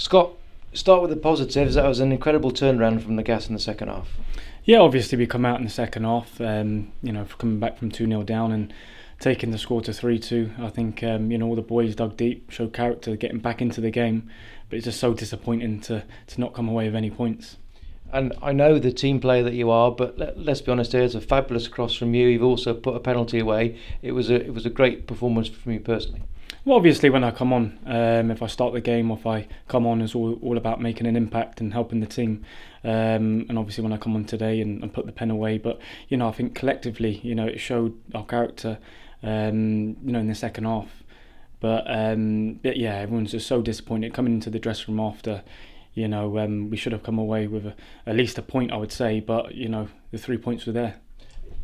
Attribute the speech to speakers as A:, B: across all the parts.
A: Scott, start with the positives. That was an incredible turnaround from the gas in the second half.
B: Yeah, obviously we come out in the second half. Um, you know, coming back from two 0 down and taking the score to three two. I think um, you know all the boys dug deep, showed character, getting back into the game. But it's just so disappointing to to not come away with any points.
A: And I know the team player that you are, but let, us be honest, here, it's a fabulous cross from you. You've also put a penalty away. It was a it was a great performance from you personally.
B: Well, obviously, when I come on, um, if I start the game or if I come on, it's all, all about making an impact and helping the team. Um, and obviously, when I come on today and, and, put the pen away, but you know, I think collectively, you know, it showed our character, um, you know, in the second half. But, um, but yeah, everyone's just so disappointed coming into the dressing room after. You know, um, we should have come away with a, at least a point, I would say. But you know, the three points were there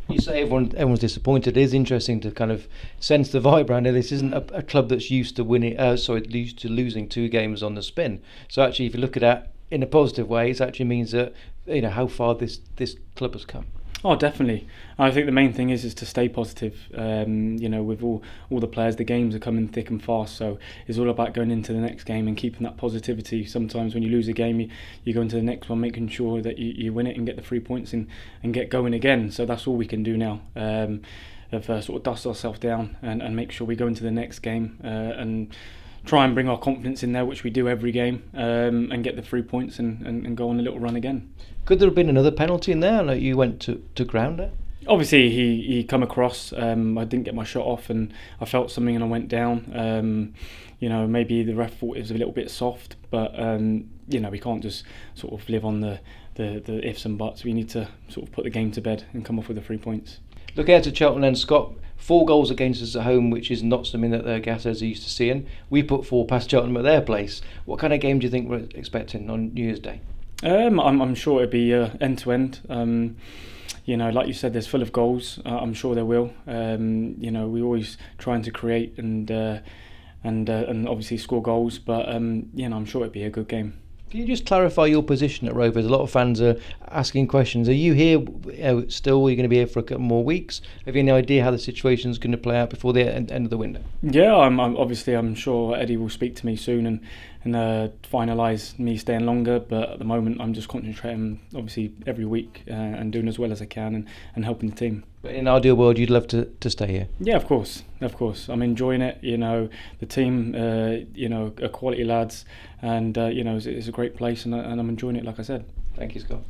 A: you say everyone everyone's disappointed. It is interesting to kind of sense the vibe around it. This isn't a, a club that's used to winning. Uh, sorry, used to losing two games on the spin. So actually, if you look at that in a positive way, it actually means that you know how far this this club has come.
B: Oh, definitely. I think the main thing is is to stay positive. Um, you know, with all all the players, the games are coming thick and fast, so it's all about going into the next game and keeping that positivity. Sometimes when you lose a game, you, you go into the next one, making sure that you, you win it and get the three points and and get going again. So that's all we can do now. Um, of uh, sort of dust ourselves down and, and make sure we go into the next game uh, and try and bring our confidence in there, which we do every game, um, and get the three points and, and, and, go on a little run again.
A: Could there have been another penalty in there? Like you went to, to ground it?
B: Obviously, he, he come across. Um, I didn't get my shot off, and I felt something, and I went down. Um, you know, maybe the ref thought it was a little bit soft, but um, you know, we can't just sort of live on the, the, the ifs and buts. We need to sort of put the game to bed and come off with the three points.
A: Look ahead to Cheltenham and Scott four goals against us at home, which is not something that the Gassers are used to seeing. We put four past Cheltenham at their place. What kind of game do you think we're expecting on New Year's Day?
B: Um, I'm, I'm sure it'll be end to end. You know, like you said, there's full of goals. Uh, I'm sure there will. Um, you know, we're always trying to create and uh, and uh, and obviously score goals, but um, you know, I'm sure it'll be a good game.
A: Can you just clarify your position at Rovers? A lot of fans are asking questions. Are you here uh, still? Are you going to be here for a couple more weeks? Have you any idea how the situation is going to play out before the end, end of the window?
B: Yeah, I'm, I'm, obviously I'm sure Eddie will speak to me soon and and uh, finalise me staying longer. But at the moment, I'm just concentrating, obviously, every week uh, and doing as well as I can and, and helping the team.
A: But in an ideal world, you'd love to, to stay here.
B: Yeah, of course, of course. I'm enjoying it. You know, the team, uh, you know, are quality lads, and uh, you know, it's, it's, a great place, and, and I'm enjoying it. Like I said.
A: Thank you, Scott.